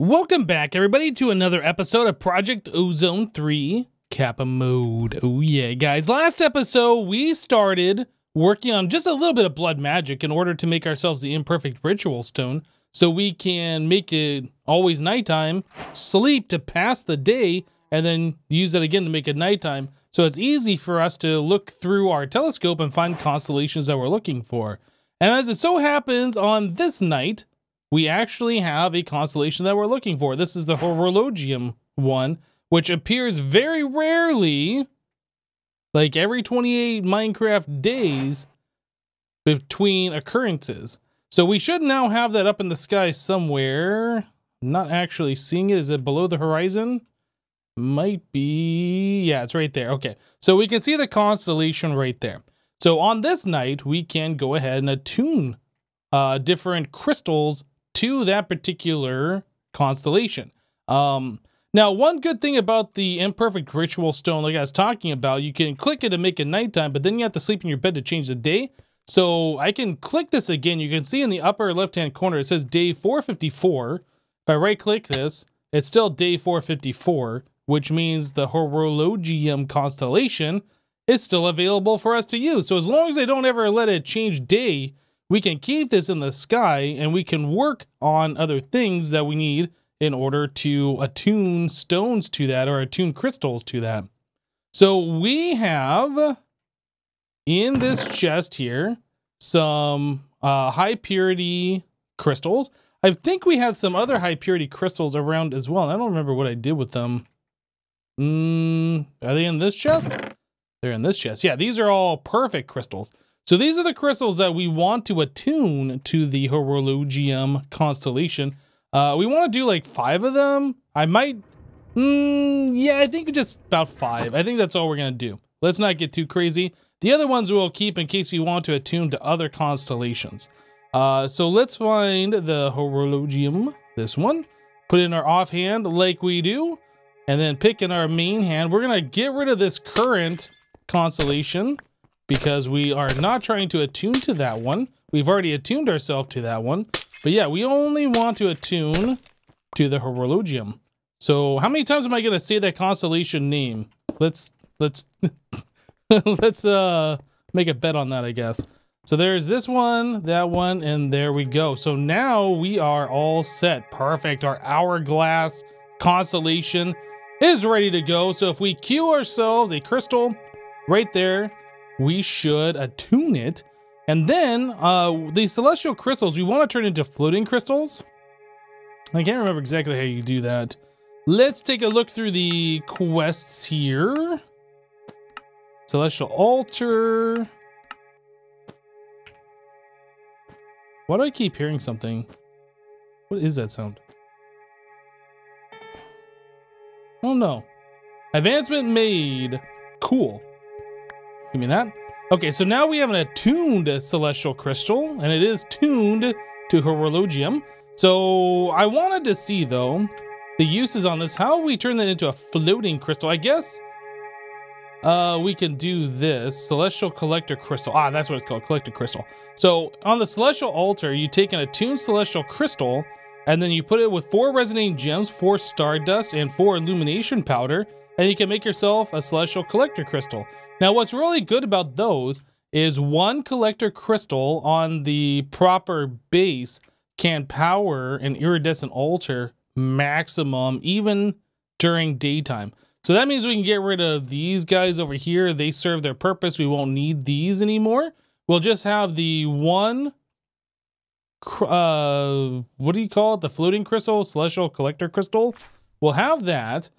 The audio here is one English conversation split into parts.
Welcome back, everybody, to another episode of Project Ozone 3 Kappa Mode. Oh, yeah, guys. Last episode, we started working on just a little bit of blood magic in order to make ourselves the imperfect ritual stone so we can make it always nighttime, sleep to pass the day, and then use it again to make it nighttime. So it's easy for us to look through our telescope and find constellations that we're looking for. And as it so happens, on this night, we actually have a constellation that we're looking for. This is the Horologium one, which appears very rarely, like every 28 Minecraft days between occurrences. So we should now have that up in the sky somewhere. not actually seeing it. Is it below the horizon? Might be. Yeah, it's right there. Okay. So we can see the constellation right there. So on this night, we can go ahead and attune uh, different crystals to that particular constellation. Um, now, one good thing about the imperfect ritual stone, like I was talking about, you can click it to make it nighttime, but then you have to sleep in your bed to change the day. So I can click this again. You can see in the upper left-hand corner, it says day 454. If I right-click this, it's still day 454, which means the Horologium constellation is still available for us to use. So as long as I don't ever let it change day, we can keep this in the sky and we can work on other things that we need in order to attune stones to that or attune crystals to that. So we have in this chest here some uh, high purity crystals. I think we had some other high purity crystals around as well. I don't remember what I did with them. Mm, are they in this chest? They're in this chest. Yeah, these are all perfect crystals. So these are the crystals that we want to attune to the Horologium constellation. Uh, we want to do like five of them. I might, mm, yeah, I think just about five. I think that's all we're going to do. Let's not get too crazy. The other ones we'll keep in case we want to attune to other constellations. Uh, so let's find the Horologium, this one, put in our offhand like we do, and then pick in our main hand. We're going to get rid of this current constellation because we are not trying to attune to that one. We've already attuned ourselves to that one. But yeah, we only want to attune to the Horologium. So how many times am I going to say that constellation name? Let's, let's, let's uh make a bet on that, I guess. So there's this one, that one, and there we go. So now we are all set. Perfect. Our hourglass constellation is ready to go. So if we cue ourselves a crystal right there, we should attune it. And then uh, the celestial crystals, we want to turn into floating crystals. I can't remember exactly how you do that. Let's take a look through the quests here. Celestial altar. Why do I keep hearing something? What is that sound? Oh no. Advancement made. Cool. Give me that. Okay, so now we have an attuned celestial crystal, and it is tuned to Horologium. So I wanted to see, though, the uses on this. How we turn that into a floating crystal? I guess uh, we can do this. Celestial Collector Crystal. Ah, that's what it's called, Collector Crystal. So on the Celestial Altar, you take an attuned Celestial Crystal, and then you put it with four resonating gems, four Stardust, and four Illumination Powder, and you can make yourself a Celestial Collector Crystal. Now, what's really good about those is one collector crystal on the proper base can power an iridescent altar maximum even during daytime. So that means we can get rid of these guys over here. They serve their purpose. We won't need these anymore. We'll just have the one, uh, what do you call it? The floating crystal, celestial collector crystal. We'll have that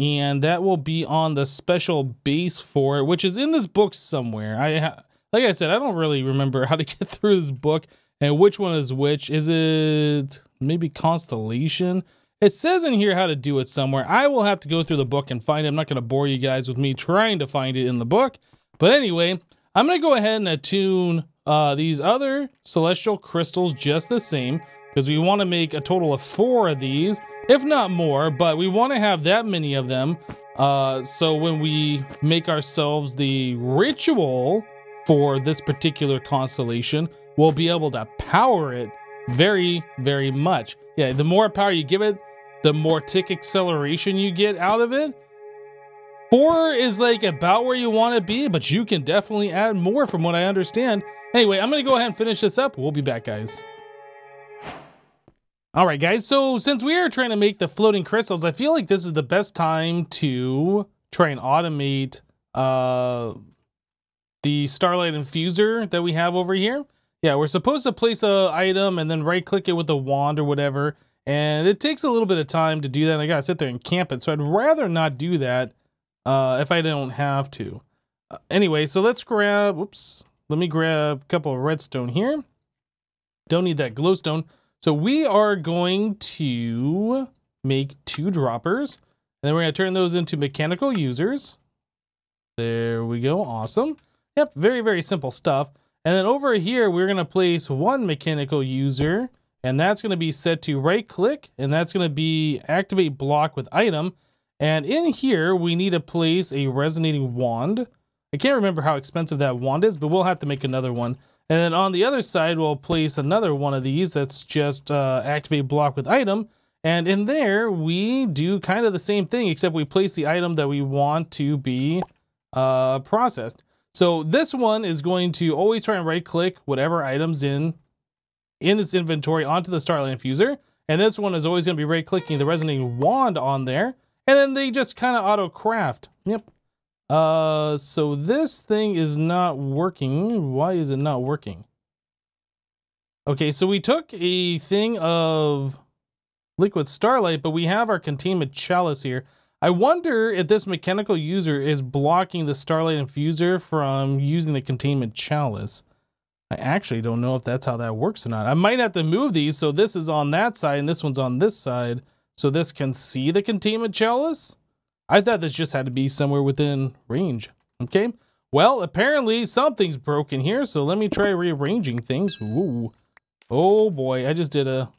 and that will be on the special base for it, which is in this book somewhere. I like I said, I don't really remember how to get through this book and which one is which. Is it maybe Constellation? It says in here how to do it somewhere. I will have to go through the book and find it. I'm not going to bore you guys with me trying to find it in the book. But anyway, I'm going to go ahead and attune uh, these other celestial crystals just the same because we want to make a total of four of these if not more, but we want to have that many of them. Uh, so when we make ourselves the ritual for this particular constellation, we'll be able to power it very, very much. Yeah, the more power you give it, the more tick acceleration you get out of it. Four is like about where you want to be, but you can definitely add more from what I understand. Anyway, I'm going to go ahead and finish this up. We'll be back, guys. All right, guys. So since we are trying to make the floating crystals, I feel like this is the best time to try and automate uh, the Starlight Infuser that we have over here. Yeah, we're supposed to place a item and then right click it with a wand or whatever. And it takes a little bit of time to do that. I gotta sit there and camp it. So I'd rather not do that uh, if I don't have to. Uh, anyway, so let's grab, whoops, let me grab a couple of redstone here. Don't need that glowstone. So we are going to make two droppers. And then we're going to turn those into mechanical users. There we go. Awesome. Yep, very, very simple stuff. And then over here, we're going to place one mechanical user, and that's going to be set to right click, and that's going to be activate block with item. And in here, we need to place a resonating wand. I can't remember how expensive that wand is, but we'll have to make another one. And then on the other side, we'll place another one of these that's just uh, activate block with item. And in there, we do kind of the same thing, except we place the item that we want to be uh, processed. So this one is going to always try and right click whatever items in in this inventory onto the Starlight Infuser. And this one is always going to be right clicking the resonating wand on there. And then they just kind of auto craft. Yep. Uh, so this thing is not working. Why is it not working? Okay, so we took a thing of liquid starlight, but we have our containment chalice here. I wonder if this mechanical user is blocking the Starlight Infuser from using the containment chalice. I actually don't know if that's how that works or not. I might have to move these so this is on that side and this one's on this side so this can see the containment chalice. I thought this just had to be somewhere within range. Okay. Well, apparently something's broken here, so let me try rearranging things. Ooh. Oh boy, I just did a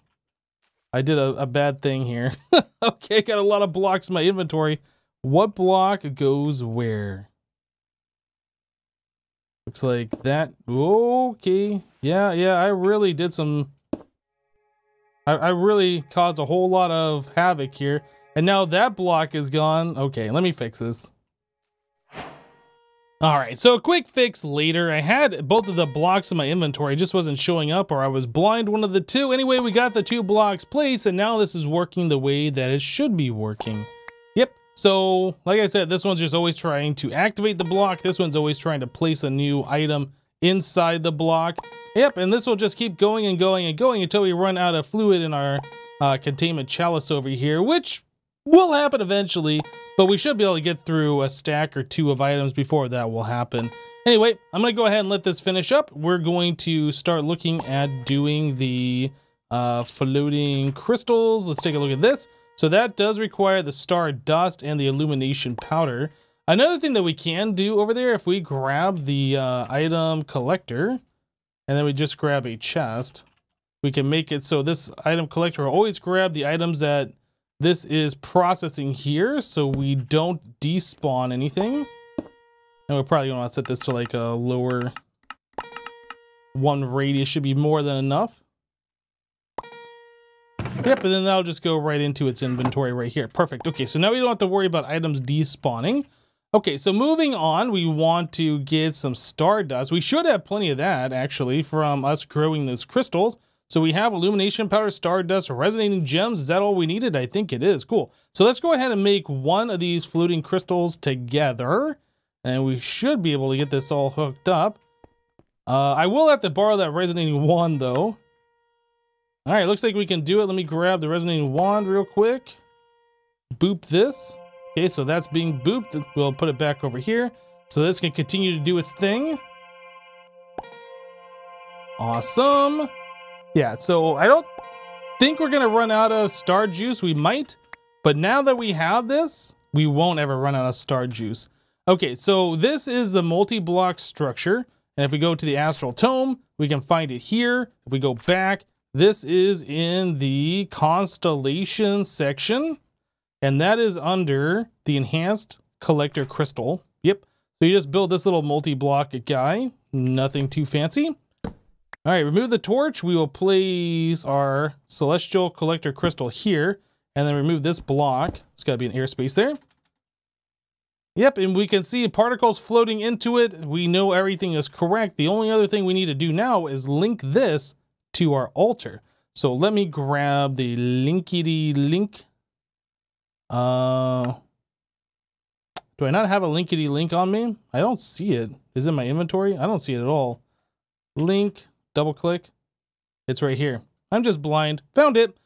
I did a, a bad thing here. okay, got a lot of blocks in my inventory. What block goes where? Looks like that. Okay. Yeah, yeah, I really did some... I, I really caused a whole lot of havoc here. And now that block is gone. Okay, let me fix this. All right, so a quick fix later. I had both of the blocks in my inventory, just wasn't showing up or I was blind, one of the two. Anyway, we got the two blocks placed and now this is working the way that it should be working. Yep, so like I said, this one's just always trying to activate the block. This one's always trying to place a new item inside the block. Yep, and this will just keep going and going and going until we run out of fluid in our uh, containment chalice over here, which will happen eventually. But we should be able to get through a stack or two of items before that will happen. Anyway, I'm going to go ahead and let this finish up. We're going to start looking at doing the uh, floating crystals. Let's take a look at this. So that does require the star dust and the illumination powder. Another thing that we can do over there, if we grab the uh, item collector, and then we just grab a chest, we can make it so this item collector will always grab the items that this is processing here, so we don't despawn anything. And we're probably gonna set this to like a lower one radius should be more than enough. Yep, and then that'll just go right into its inventory right here. Perfect. Okay, so now we don't have to worry about items despawning. Okay, so moving on, we want to get some stardust. We should have plenty of that, actually, from us growing those crystals. So we have illumination powder, stardust, resonating gems. Is that all we needed? I think it is. Cool. So let's go ahead and make one of these floating crystals together. And we should be able to get this all hooked up. Uh, I will have to borrow that resonating wand though. All right, looks like we can do it. Let me grab the resonating wand real quick. Boop this. Okay, so that's being booped. We'll put it back over here. So this can continue to do its thing. Awesome. Yeah, so I don't think we're going to run out of star juice. We might, but now that we have this, we won't ever run out of star juice. Okay, so this is the multi-block structure. And if we go to the Astral Tome, we can find it here. If we go back, this is in the Constellation section. And that is under the Enhanced Collector Crystal. Yep. So you just build this little multi-block guy. Nothing too fancy. All right, remove the torch. We will place our Celestial Collector Crystal here. and then remove this block. It's got to be an airspace there. Yep, and we can see particles floating into it. We know everything is correct. The only other thing we need to do now is link this to our altar. So let me grab the linkity link. Uh, do I not have a linkity link on me? I don't see it. Is it my inventory? I don't see it at all. Link, double click. It's right here. I'm just blind. Found it.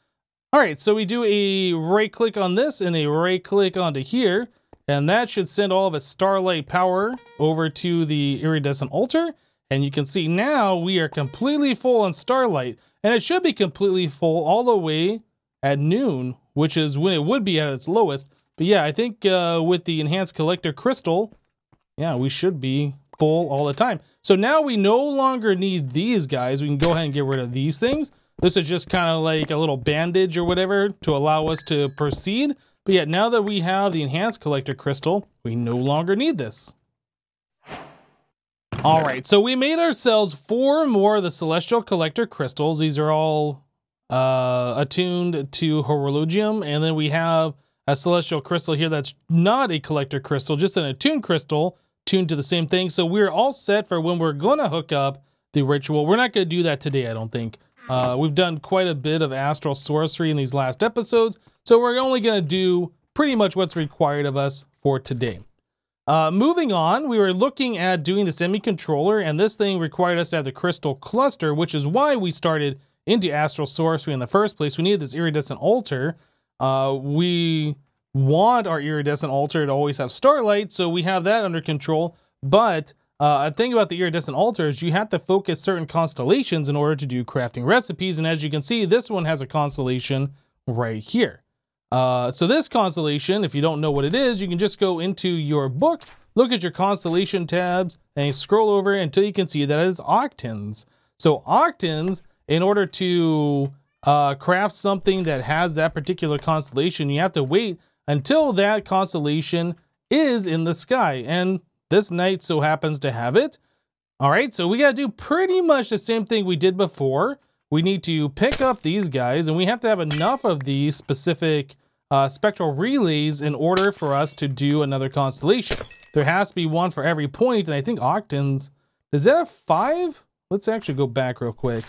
All right, so we do a right click on this and a right click onto here. And that should send all of its starlight power over to the iridescent altar. And you can see now we are completely full on starlight. And it should be completely full all the way at noon, which is when it would be at its lowest. But yeah, I think uh, with the enhanced collector crystal, yeah, we should be full all the time. So now we no longer need these guys. We can go ahead and get rid of these things. This is just kind of like a little bandage or whatever to allow us to proceed. But yet now that we have the enhanced collector crystal, we no longer need this. All right, so we made ourselves four more of the celestial collector crystals. These are all uh, attuned to Horologium. And then we have a celestial crystal here that's not a collector crystal, just an attuned crystal tuned to the same thing. So we're all set for when we're going to hook up the ritual. We're not going to do that today, I don't think. Uh, we've done quite a bit of astral sorcery in these last episodes. So we're only going to do pretty much what's required of us for today. Uh, moving on, we were looking at doing the ME controller, and this thing required us to have the crystal cluster, which is why we started into astral sorcery in the first place. We needed this iridescent altar. Uh, we want our iridescent altar to always have starlight, so we have that under control. But uh, a thing about the iridescent altar is you have to focus certain constellations in order to do crafting recipes. And as you can see, this one has a constellation right here. Uh, so this constellation, if you don't know what it is, you can just go into your book, look at your constellation tabs, and scroll over until you can see that it's octans. So octans, in order to uh, craft something that has that particular constellation, you have to wait until that constellation is in the sky. And this night so happens to have it. All right, so we got to do pretty much the same thing we did before we need to pick up these guys and we have to have enough of these specific uh, spectral relays in order for us to do another constellation. There has to be one for every point, and I think Octans, Is that a five? Let's actually go back real quick.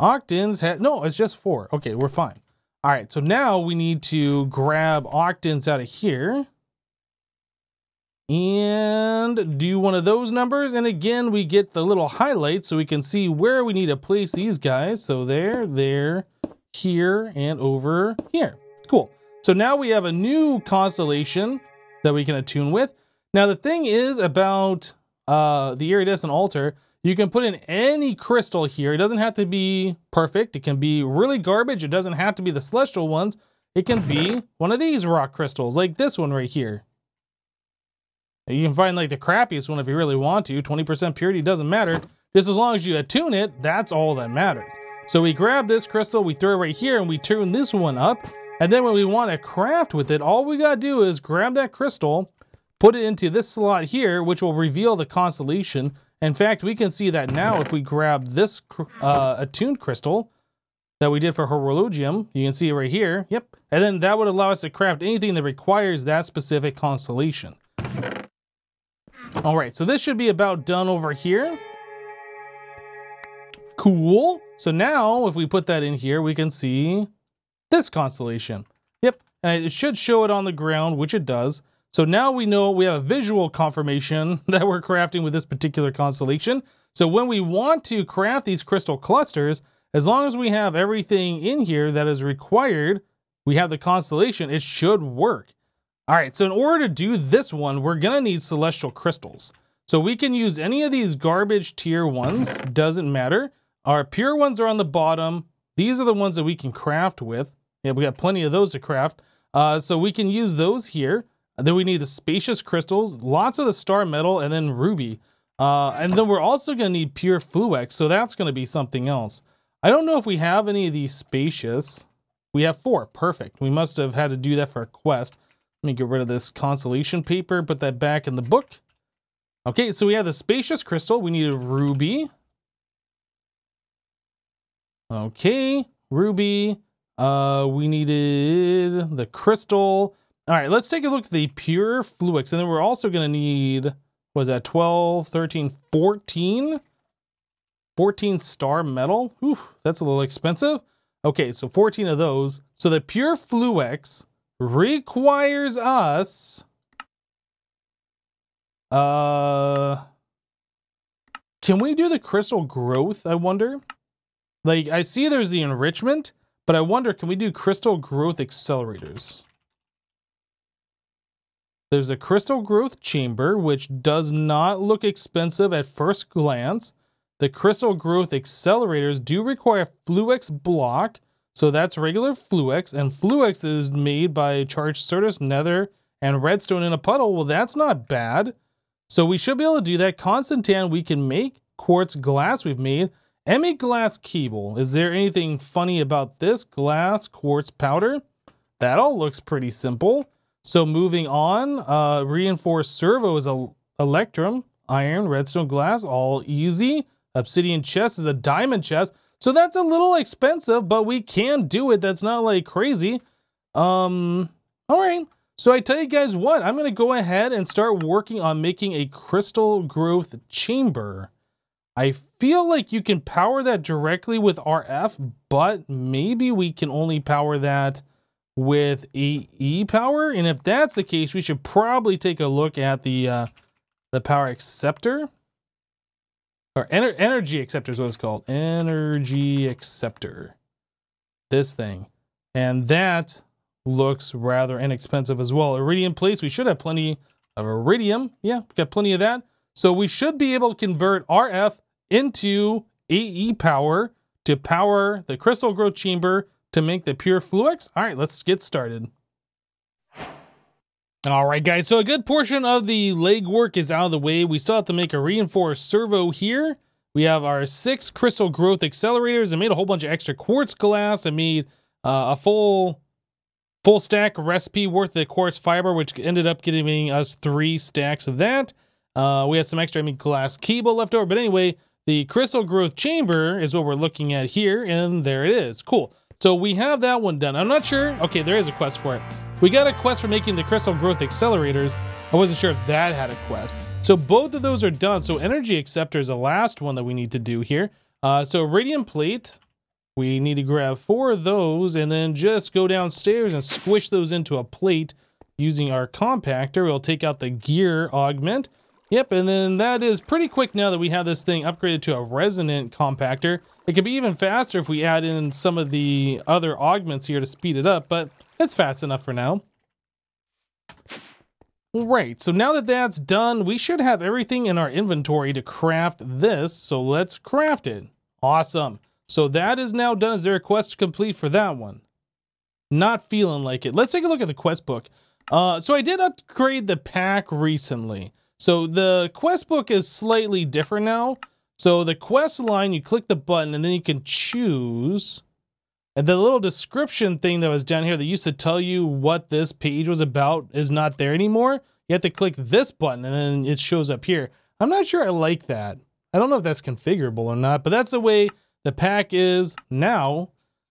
Octans had, no, it's just four. Okay, we're fine. All right, so now we need to grab Octans out of here and do one of those numbers. And again, we get the little highlights so we can see where we need to place these guys. So there, there, here, and over here. Cool. So now we have a new constellation that we can attune with. Now the thing is about uh, the iridescent altar, you can put in any crystal here. It doesn't have to be perfect. It can be really garbage. It doesn't have to be the celestial ones. It can be one of these rock crystals, like this one right here. You can find like the crappiest one if you really want to. 20% purity doesn't matter. Just as long as you attune it, that's all that matters. So we grab this crystal, we throw it right here, and we tune this one up. And then when we want to craft with it, all we got to do is grab that crystal, put it into this slot here, which will reveal the constellation. In fact, we can see that now if we grab this uh, attuned crystal that we did for Horologium. You can see it right here. Yep. And then that would allow us to craft anything that requires that specific constellation. All right, so this should be about done over here. Cool. So now if we put that in here, we can see this constellation. Yep, and it should show it on the ground, which it does. So now we know we have a visual confirmation that we're crafting with this particular constellation. So when we want to craft these crystal clusters, as long as we have everything in here that is required, we have the constellation, it should work. All right, so in order to do this one, we're gonna need celestial crystals. So we can use any of these garbage tier ones, doesn't matter. Our pure ones are on the bottom. These are the ones that we can craft with. Yeah, we got plenty of those to craft. Uh, so we can use those here. Then we need the spacious crystals, lots of the star metal, and then ruby. Uh, and then we're also gonna need pure Fluix, so that's gonna be something else. I don't know if we have any of these spacious. We have four, perfect. We must have had to do that for a quest. Let me get rid of this constellation paper, put that back in the book. Okay, so we have the spacious crystal. We need a ruby. Okay, ruby. Uh, we needed the crystal. All right, let's take a look at the pure Fluix. And then we're also going to need, was that 12, 13, 14? 14 star metal. Ooh, that's a little expensive. Okay, so 14 of those. So the pure Fluix requires us... Uh, can we do the crystal growth, I wonder? Like, I see there's the enrichment, but I wonder, can we do crystal growth accelerators? There's a crystal growth chamber, which does not look expensive at first glance. The crystal growth accelerators do require Fluix block, so that's regular Fluix, and Fluix is made by charged Certus, Nether, and Redstone in a puddle. Well, that's not bad. So we should be able to do that. Constantan we can make. Quartz glass we've made. ME glass cable. Is there anything funny about this? Glass, quartz powder. That all looks pretty simple. So moving on, uh, reinforced servo is a electrum, iron, redstone glass, all easy. Obsidian chest is a diamond chest. So that's a little expensive, but we can do it. That's not like crazy. Um, all right. So I tell you guys what, I'm going to go ahead and start working on making a crystal growth chamber. I feel like you can power that directly with RF, but maybe we can only power that with AE power. And if that's the case, we should probably take a look at the uh, the power acceptor. Or ener energy acceptor is what it's called. Energy acceptor. This thing. And that looks rather inexpensive as well. Iridium plates, we should have plenty of iridium. Yeah, we got plenty of that. So we should be able to convert RF into AE power to power the crystal growth chamber to make the pure Fluix. All right, let's get started. All right, guys, so a good portion of the legwork is out of the way. We still have to make a reinforced servo here. We have our six crystal growth accelerators. I made a whole bunch of extra quartz glass. I made uh, a full full stack recipe worth of quartz fiber, which ended up giving us three stacks of that. Uh, we had some extra I mean, glass cable left over. But anyway, the crystal growth chamber is what we're looking at here, and there it is. Cool. So we have that one done. I'm not sure. Okay, there is a quest for it. We got a quest for making the crystal growth accelerators. I wasn't sure if that had a quest. So both of those are done. So energy acceptor is the last one that we need to do here. Uh, so radium plate, we need to grab four of those and then just go downstairs and squish those into a plate using our compactor. We'll take out the gear augment. Yep, and then that is pretty quick now that we have this thing upgraded to a resonant compactor. It could be even faster if we add in some of the other augments here to speed it up, but it's fast enough for now. Right, so now that that's done, we should have everything in our inventory to craft this, so let's craft it. Awesome. So that is now done. Is there a quest to complete for that one? Not feeling like it. Let's take a look at the quest book. Uh, so I did upgrade the pack recently. So the quest book is slightly different now. So the quest line, you click the button and then you can choose. And the little description thing that was down here that used to tell you what this page was about is not there anymore. You have to click this button and then it shows up here. I'm not sure I like that. I don't know if that's configurable or not, but that's the way the pack is now.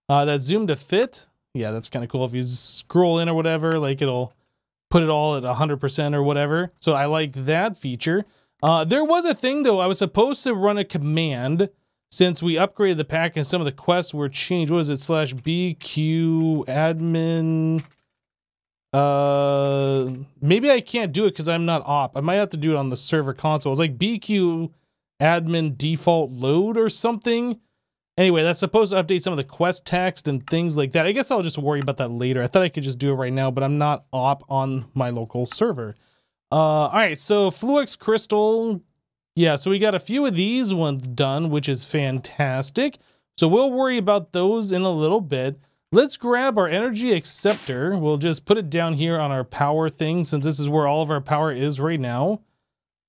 Uh, that zoom to fit. Yeah, that's kind of cool. If you scroll in or whatever, like it'll put it all at 100% or whatever. So I like that feature. Uh, there was a thing though, I was supposed to run a command since we upgraded the pack and some of the quests were changed. What is it? Slash BQ admin. Uh, maybe I can't do it because I'm not op. I might have to do it on the server console. It's like BQ admin default load or something. Anyway, that's supposed to update some of the quest text and things like that. I guess I'll just worry about that later. I thought I could just do it right now, but I'm not op on my local server. Uh, all right, so Fluix Crystal. Yeah, so we got a few of these ones done, which is fantastic. So we'll worry about those in a little bit. Let's grab our energy acceptor. We'll just put it down here on our power thing since this is where all of our power is right now.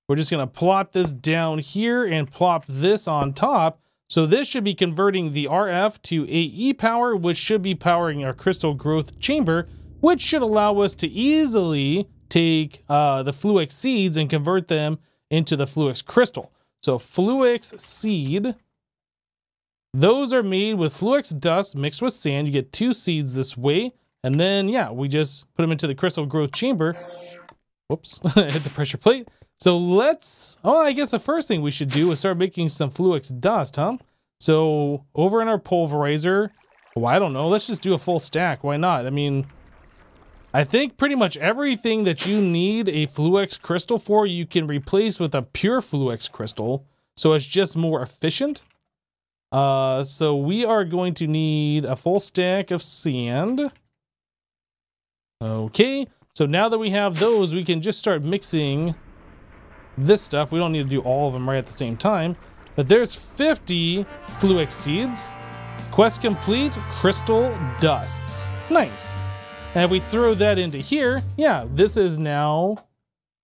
We're just going to plop this down here and plop this on top. So this should be converting the RF to AE power, which should be powering our crystal growth chamber, which should allow us to easily take uh, the Fluix seeds and convert them into the Fluix crystal. So Fluix seed, Those are made with Fluix dust mixed with sand. You get two seeds this way. And then, yeah, we just put them into the crystal growth chamber. Whoops, hit the pressure plate. So let's, oh, I guess the first thing we should do is start making some Fluix dust, huh? So over in our pulverizer, well, I don't know, let's just do a full stack. Why not? I mean, I think pretty much everything that you need a Fluix crystal for, you can replace with a pure Fluix crystal. So it's just more efficient. Uh, so we are going to need a full stack of sand. Okay, so now that we have those, we can just start mixing this stuff. We don't need to do all of them right at the same time. But there's 50 Fluix seeds. Quest complete, crystal dusts. Nice. And if we throw that into here, yeah, this is now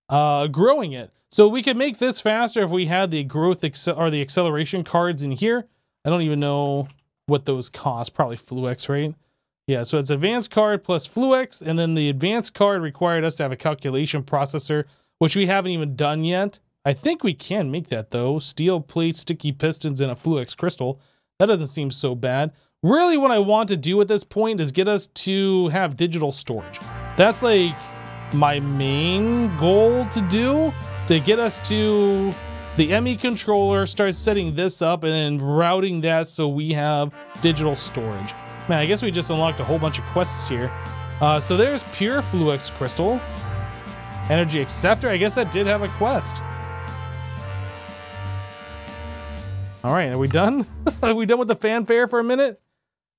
uh, growing it. So we could make this faster if we had the growth or the acceleration cards in here. I don't even know what those cost. Probably Fluix, right? Yeah, so it's advanced card plus Fluix, and then the advanced card required us to have a calculation processor, which we haven't even done yet. I think we can make that though. Steel plate, sticky pistons, and a Fluix crystal. That doesn't seem so bad. Really what I want to do at this point is get us to have digital storage. That's like my main goal to do, to get us to the ME controller, start setting this up and then routing that so we have digital storage. Man, I guess we just unlocked a whole bunch of quests here. Uh, so there's Pure Fluix Crystal. Energy Acceptor, I guess that did have a quest. All right, are we done? are we done with the fanfare for a minute?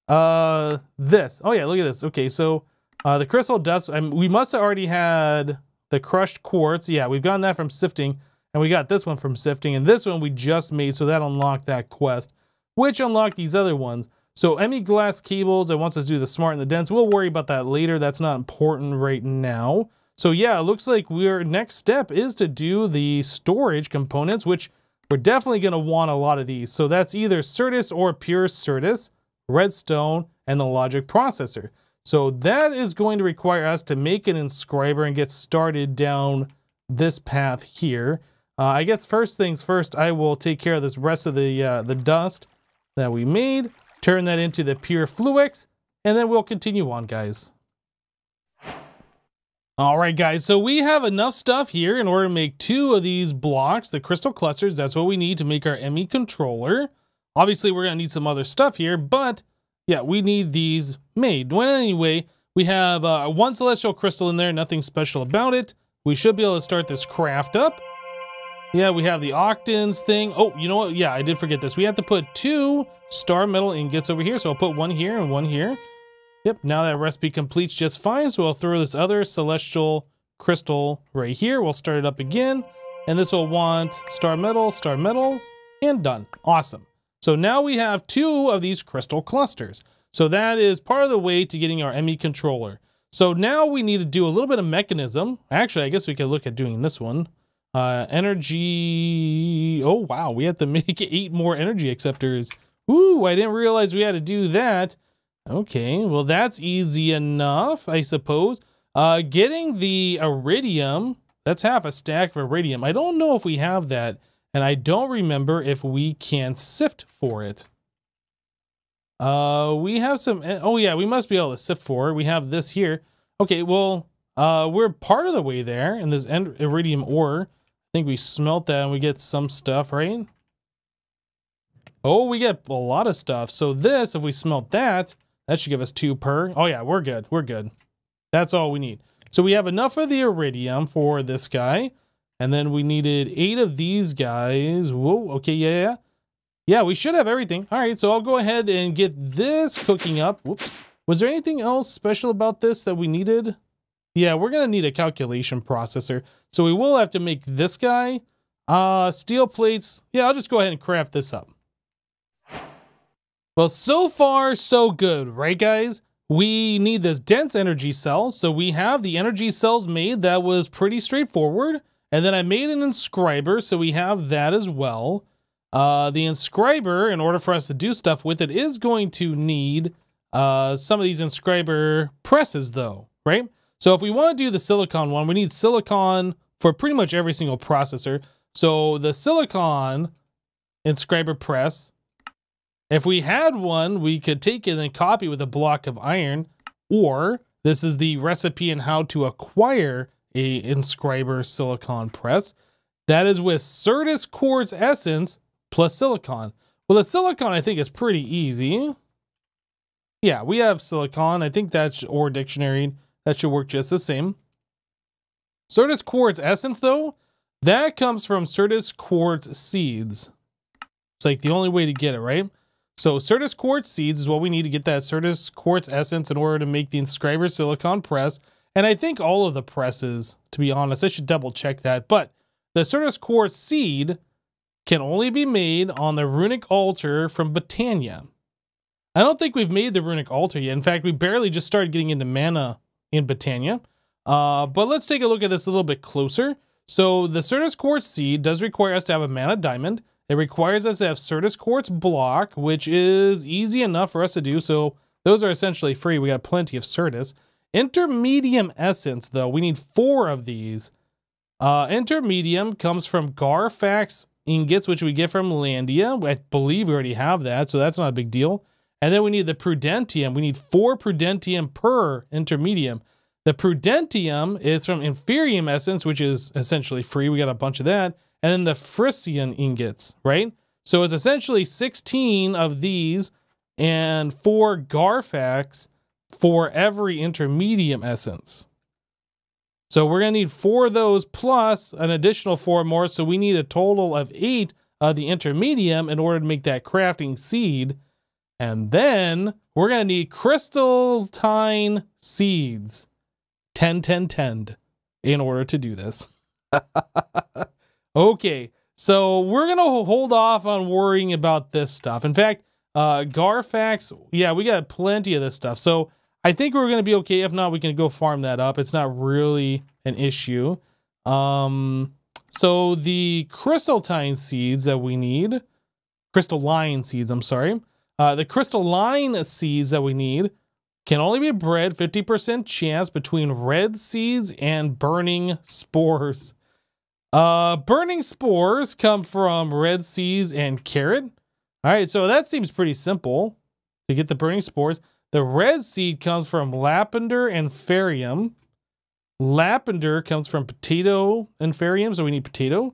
Uh, this. Oh yeah, look at this. Okay, so uh, the crystal dust. I mean, we must have already had the crushed quartz. Yeah, we've gotten that from sifting, and we got this one from sifting, and this one we just made, so that unlocked that quest, which unlocked these other ones. So ME glass cables. It wants us to do the smart and the dense. We'll worry about that later. That's not important right now. So yeah, it looks like we're next step is to do the storage components, which we're definitely going to want a lot of these. So that's either Certus or pure Certus, Redstone, and the logic processor. So that is going to require us to make an inscriber and get started down this path here. Uh, I guess first things first, I will take care of this rest of the, uh, the dust that we made, turn that into the pure Fluix, and then we'll continue on, guys. All right, guys, so we have enough stuff here in order to make two of these blocks, the crystal clusters. That's what we need to make our ME controller. Obviously, we're going to need some other stuff here, but yeah, we need these made. Well, anyway, we have uh, one celestial crystal in there, nothing special about it. We should be able to start this craft up. Yeah, we have the octans thing. Oh, you know what? Yeah, I did forget this. We have to put two star metal ingots over here, so I'll put one here and one here. Yep, now that recipe completes just fine, so I'll throw this other celestial crystal right here. We'll start it up again, and this will want star metal, star metal, and done. Awesome. So now we have two of these crystal clusters. So that is part of the way to getting our ME controller. So now we need to do a little bit of mechanism. Actually, I guess we could look at doing this one. Uh, energy. Oh, wow. We have to make eight more energy acceptors. Ooh, I didn't realize we had to do that. Okay, well that's easy enough, I suppose. Uh, getting the iridium, that's half a stack of iridium. I don't know if we have that, and I don't remember if we can sift for it. Uh, we have some, eh, oh yeah, we must be able to sift for it. We have this here. Okay, well, uh, we're part of the way there, and this iridium ore. I think we smelt that and we get some stuff, right? Oh, we get a lot of stuff. So this, if we smelt that, that should give us two per. Oh yeah, we're good. We're good. That's all we need. So we have enough of the iridium for this guy. And then we needed eight of these guys. Whoa, okay, yeah, yeah. Yeah, we should have everything. All right, so I'll go ahead and get this cooking up. Whoops. Was there anything else special about this that we needed? Yeah, we're going to need a calculation processor. So we will have to make this guy. Uh, steel plates. Yeah, I'll just go ahead and craft this up. Well, so far, so good, right, guys? We need this dense energy cell, so we have the energy cells made. That was pretty straightforward. And then I made an inscriber, so we have that as well. Uh, the inscriber, in order for us to do stuff with it, is going to need uh, some of these inscriber presses, though, right? So if we want to do the silicon one, we need silicon for pretty much every single processor. So the silicon inscriber press If we had one, we could take it and copy with a block of iron, or this is the recipe and how to acquire a inscriber silicon press. That is with Certus Quartz Essence plus silicon. Well, the silicon I think is pretty easy. Yeah, we have silicon. I think that's ore dictionary. That should work just the same. Certus Quartz Essence, though, that comes from Certus Quartz Seeds. It's like the only way to get it, right? So Certus Quartz Seeds is what we need to get that Certus Quartz Essence in order to make the Inscriber Silicon Press. And I think all of the presses, to be honest, I should double check that. But the Certus Quartz Seed can only be made on the Runic Altar from Botania. I don't think we've made the Runic Altar yet. In fact, we barely just started getting into mana in Botania. Uh, but let's take a look at this a little bit closer. So the Certus Quartz Seed does require us to have a mana diamond. It requires us to have Certus Quartz block, which is easy enough for us to do. So those are essentially free. We got plenty of Certus. Intermedium Essence, though, we need four of these. Uh, intermedium comes from Garfax ingots, which we get from Landia. I believe we already have that, so that's not a big deal. And then we need the Prudentium. We need four Prudentium per intermedium. The Prudentium is from Inferium Essence, which is essentially free. We got a bunch of that. And then the Frisian ingots, right? So it's essentially 16 of these and four Garfax for every intermedium essence. So we're going to need four of those plus an additional four more. So we need a total of eight of the intermedium in order to make that crafting seed. And then we're going to need crystalline seeds. 10, 10, 10 in order to do this. okay, so we're to hold off on worrying about this stuff. In fact, uh, Garfax, yeah, we got plenty of this stuff. So I think we're to be okay. If not, we can go farm that up. It's not really an issue. Um, so the crystalline seeds that we need, crystalline seeds, I'm sorry. Uh, the crystalline seeds that we need can only be bred 50% chance between red seeds and burning spores. Uh, burning spores come from red seeds and carrot. All right, so that seems pretty simple to get the burning spores. The red seed comes from lavender and ferium. Lavender comes from potato and ferium, so we need potato.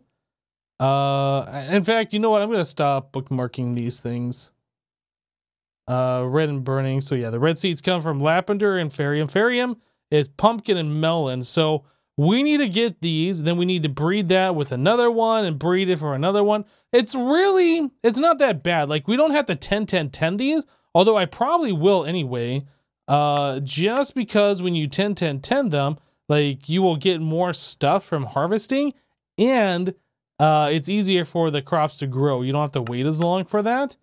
Uh, in fact, you know what? I'm going to stop bookmarking these things. Uh, red and burning. So yeah, the red seeds come from lavender and ferium. Ferium is pumpkin and melon. So we need to get these. Then we need to breed that with another one and breed it for another one. It's really, it's not that bad. Like we don't have to 10, 10, 10 these. Although I probably will anyway, uh, just because when you 10, 10, 10 them, like you will get more stuff from harvesting and uh, it's easier for the crops to grow. You don't have to wait as long for that.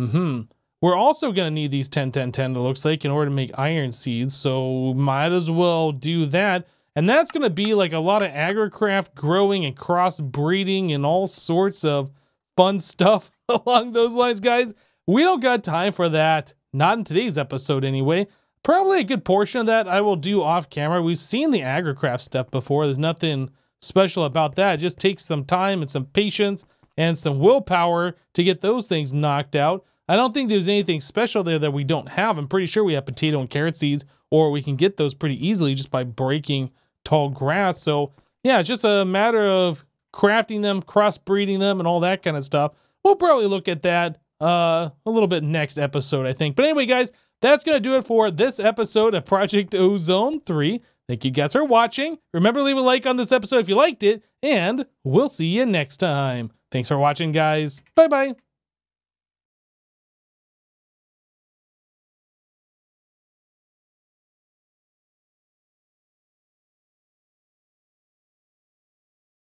Mm-hmm. We're also going to need these 10, 10, 10, it looks like, in order to make iron seeds. So might as well do that. And that's going to be like a lot of agricraft growing and crossbreeding and all sorts of fun stuff along those lines, guys. We don't got time for that. Not in today's episode, anyway. Probably a good portion of that I will do off camera. We've seen the agricraft stuff before. There's nothing special about that. It just takes some time and some patience and some willpower to get those things knocked out. I don't think there's anything special there that we don't have. I'm pretty sure we have potato and carrot seeds, or we can get those pretty easily just by breaking tall grass. So yeah, it's just a matter of crafting them, crossbreeding them, and all that kind of stuff. We'll probably look at that uh, a little bit next episode, I think. But anyway, guys, that's going to do it for this episode of Project Ozone 3. Thank you guys for watching. Remember to leave a like on this episode if you liked it, and we'll see you next time. Thanks for watching, guys. Bye-bye.